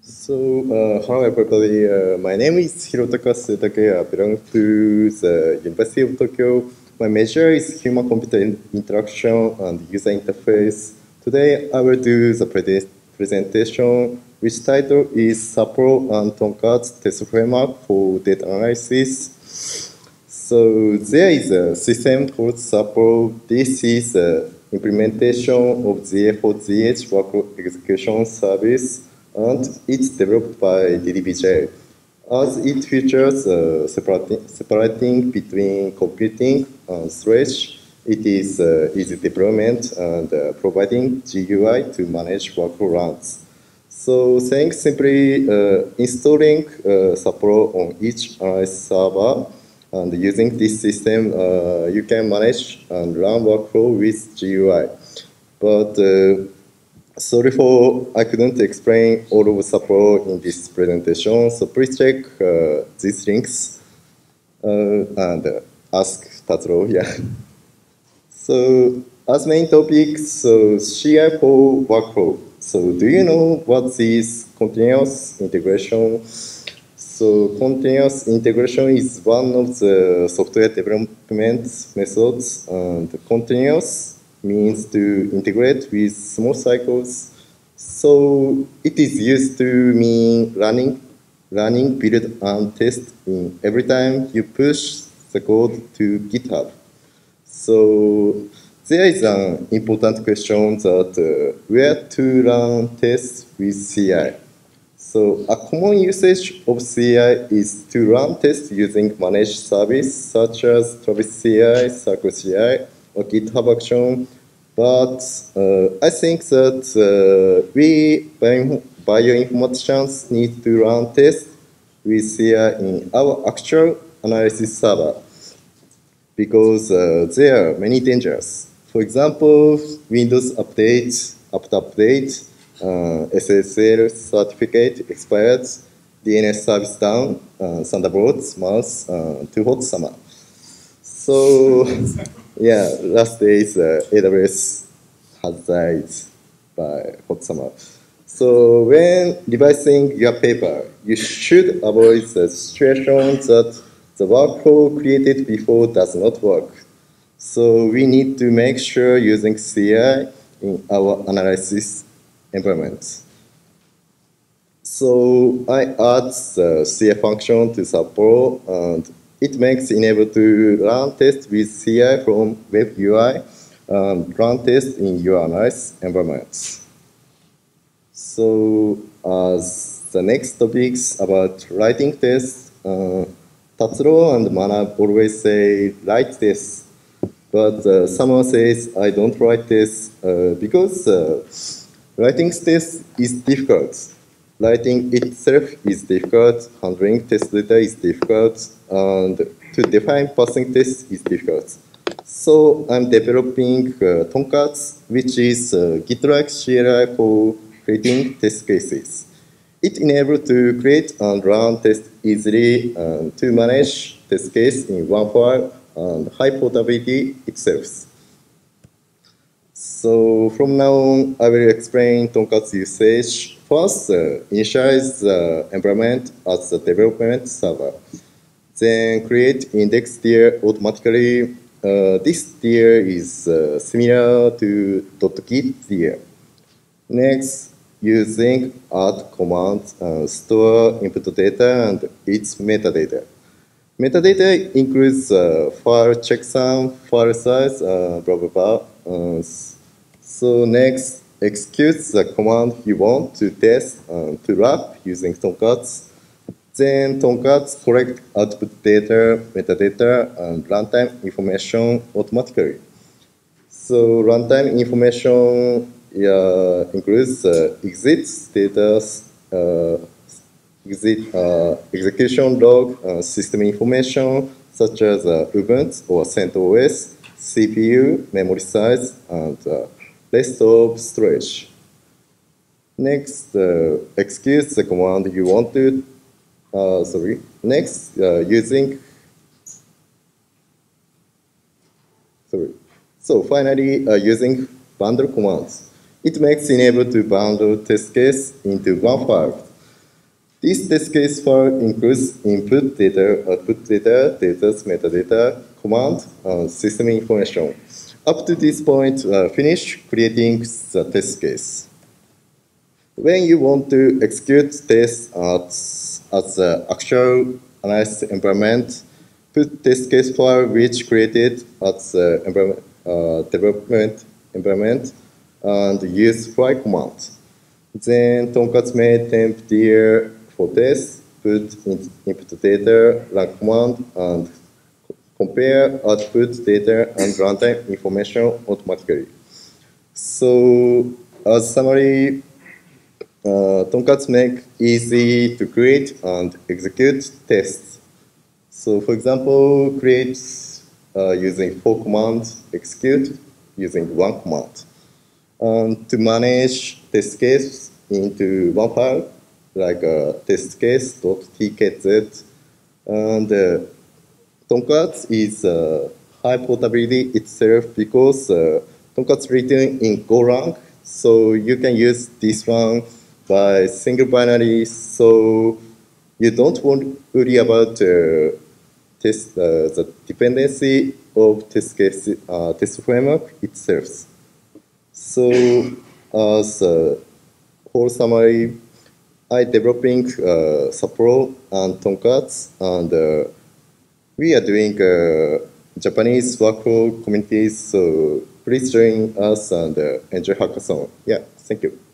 So, uh, hello everybody. Uh, my name is Hirotake Suetake. I belong to the University of Tokyo. My major is human-computer interaction and user interface. Today, I will do the pre presentation, which title is Sapporo and tonkaz Test Framework for Data Analysis. So, there is a system called Sapporo. This is the implementation of the GA4GH workload execution service and it's developed by DDBJ. As it features uh, separating, separating, between computing and storage, it is uh, easy deployment and uh, providing GUI to manage workload runs. So thanks simply uh, installing uh, Sapporo on each analysis server and using this system, uh, you can manage and run workflow with GUI. But Sorry for I couldn't explain all of Sapporo in this presentation, so please check uh, these links uh, and ask Tatsuro. Yeah. so as main topics, so CI for workflow. So do you know what is continuous integration? So continuous integration is one of the software development methods, and continuous means to integrate with small cycles. So it is used to mean running, running, build, and test in every time you push the code to GitHub. So there is an important question that uh, where to run tests with CI. So a common usage of CI is to run tests using managed service such as Travis CI, Circle CI, or GitHub Action, but uh, I think that uh, we bioinformaticians need to run tests with CI in our actual analysis server because uh, there are many dangers. For example, Windows update, apt update, uh, SSL certificate expired, DNS service down, uh, Thunderbirds, mouse, uh, too hot summer. So, yeah, last days uh, AWS has died by hot summer. So when revising your paper, you should avoid the situation that the workflow created before does not work. So we need to make sure using CI in our analysis environment. So I add the CI function to Sapporo and it makes enable to run tests with CI from web UI and run tests in nice environments. So as the next topics about writing tests, uh, Tatsuro and Manav always say write tests, but uh, someone says I don't write tests uh, because uh, writing tests is difficult. Writing itself is difficult, handling test data is difficult, and to define passing tests is difficult. So I'm developing uh, tonkaz, which is uh, Git-like CLI for creating test cases. It enables to create and run tests easily and to manage test case in one file and high portability itself. So from now on, I will explain tonkaz usage. First, uh, initialize the environment as the development server. Then create index tier automatically. Uh, this tier is uh, similar to .git tier. Next, using add command uh, store input data and its metadata. Metadata includes uh, file checksum, file size, uh, blah, blah, blah. So next, execute the command you want to test to wrap using tonkaz. Then tonkaz collect output data, metadata, and runtime information automatically. So runtime information yeah, includes uh, exit status, uh, exit uh, execution log, uh, system information such as uh, Ubuntu or CentOS, CPU, memory size, and list of storage. Next, uh, execute the command you want to, uh, sorry. Next, uh, using, sorry. So finally, uh, using bundle commands. It makes enable to bundle test case into one file. This test case file includes input data, output data, data's metadata, command, and system information. Up to this point, uh, finish creating the test case. When you want to execute tests at, at the actual analysis environment, put test case file which created at the environment, uh, development environment and use fly command. Then tonkaz may temp dir for test, put in, input data, run command, and compare output data and runtime information automatically. So as summary, uh, tonkaz make easy to create and execute tests. So for example, create uh, using four commands, execute using one command. And to manage test case into one file, like uh, test case.tkz, and uh, tonkaz is uh, high portability itself because uh, tonkaz written in Golang, so you can use this one by single binary, so you don't want worry about uh, test, uh, the dependency of test case, uh, test framework itself. So as a whole summary, I developing uh, Sapporo and tonkaz, and uh, we are doing uh, Japanese workflow communities, so please join us and uh, enjoy hackathon. Yeah, thank you.